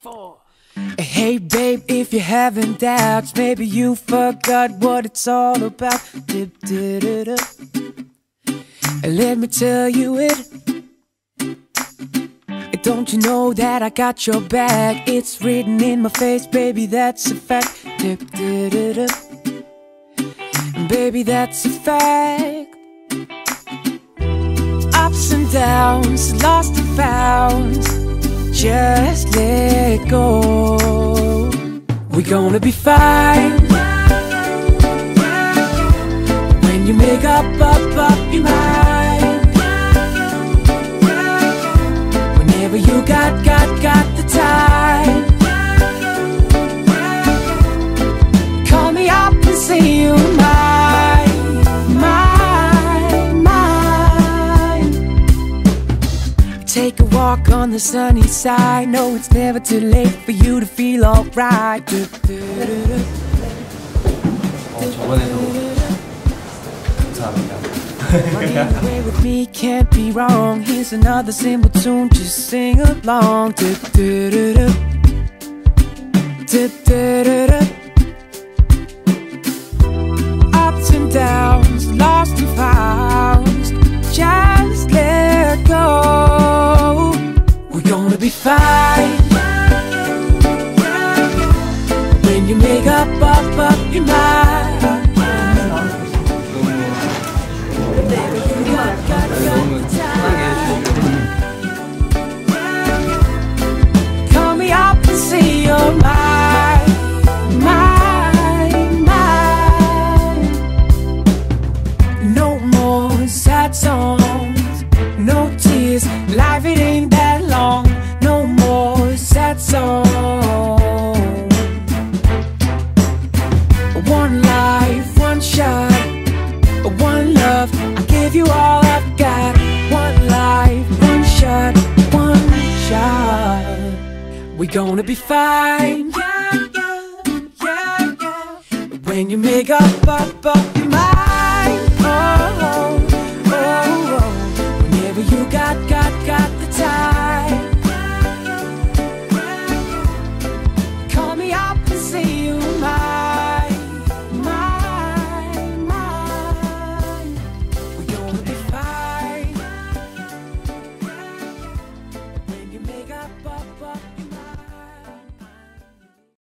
four. Hey babe, if you're having doubts, maybe you forgot what it's all about. Dip, dip, dip, dip. Let me tell you it. Don't you know that I got your back? It's written in my face, baby, that's a fact. Dip, dip, dip, dip. Baby, that's a fact. Ups and downs, lost and found. Just let go. We're gonna be fine. When you make up, up, up your mind. Take a walk on the sunny side. No, it's never too late for you to feel alright. 어, 저번에도 감사합니다. Running away with me can't be wrong. Here's another simple tune, just sing along. Gonna be fine. When you make up, up, up your mind. give you all I've got. One life, one shot, one shot. We're gonna be fine. Yeah, yeah, yeah, yeah. When you make up, up, up your mind. Oh, oh, oh, oh. Whenever you got, got, got the time.